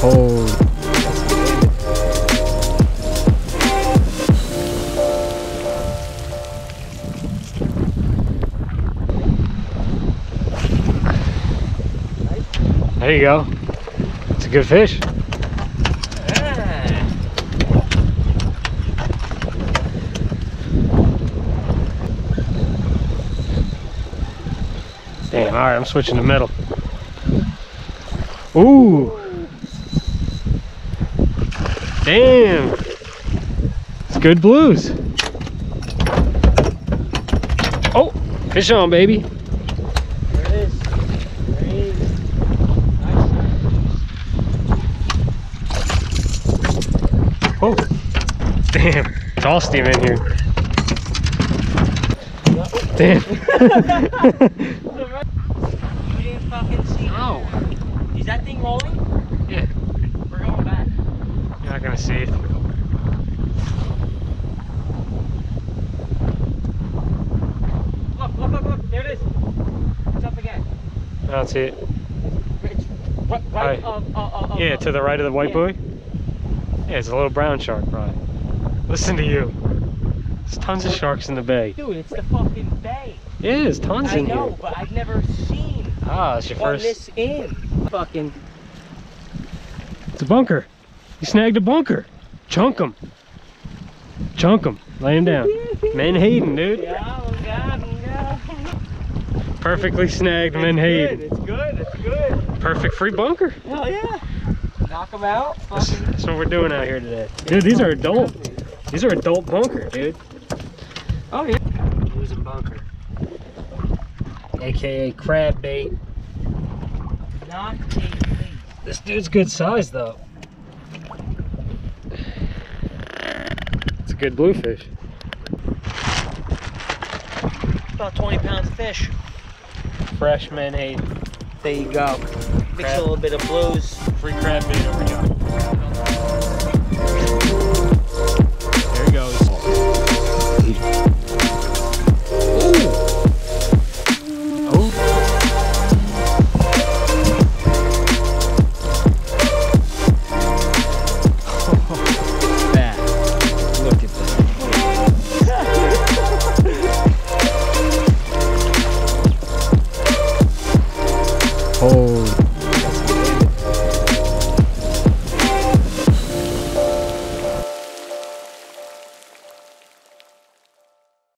whole There you go. It's a good fish. Damn, all right, I'm switching to metal. Ooh. Damn. It's good blues. Oh, fish on, baby. Oh, damn. It's all steam in here. Damn. Didn't fucking see Oh. Is that thing rolling? Yeah. We're going back. Not gonna see it. Look, look, look, look. There it is. It's up again. I don't see it. It's right, right Yeah, to the right of the white yeah. buoy. Yeah, it's a little brown shark, right? Listen to you. There's tons of sharks in the bay. Dude, it's the fucking bay. Yeah, there's tons I in know, here. but I've never seen Ah, it's your first. this in. Fucking. It's a bunker. You snagged a bunker. Chunk him. Chunk him. Lay him down. Menhaden, dude. Yeah, God, yeah. Perfectly snagged Good, Menhaden. It's good. It's good. Perfect free bunker. Hell yeah. Knock them out. That's, that's what we're doing out here today. Dude, these are adult. These are adult bunker, dude. Oh yeah. Losing bunker. AKA crab bait. Not bait. This dude's good size though. It's a good bluefish. About 20 pounds of fish. Freshman Menhaden. There you go. Mix Crab. a little bit of blues. Free crab bait Oh.